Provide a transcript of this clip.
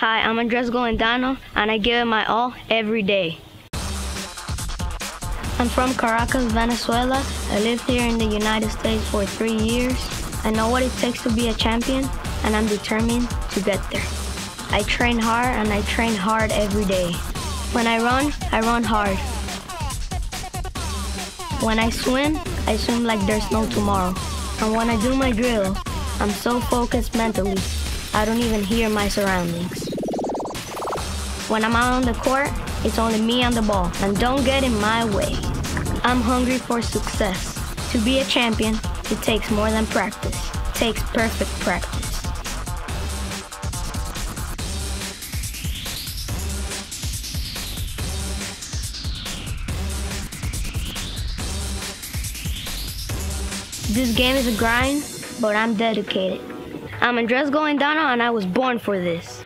Hi, I'm Andres Golindano, and I give it my all every day. I'm from Caracas, Venezuela. I lived here in the United States for three years. I know what it takes to be a champion, and I'm determined to get there. I train hard, and I train hard every day. When I run, I run hard. When I swim, I swim like there's no tomorrow. And when I do my drill, I'm so focused mentally, I don't even hear my surroundings. When I'm out on the court, it's only me and the ball, and don't get in my way. I'm hungry for success. To be a champion, it takes more than practice. It takes perfect practice. This game is a grind, but I'm dedicated. I'm Andres Golindano and I was born for this.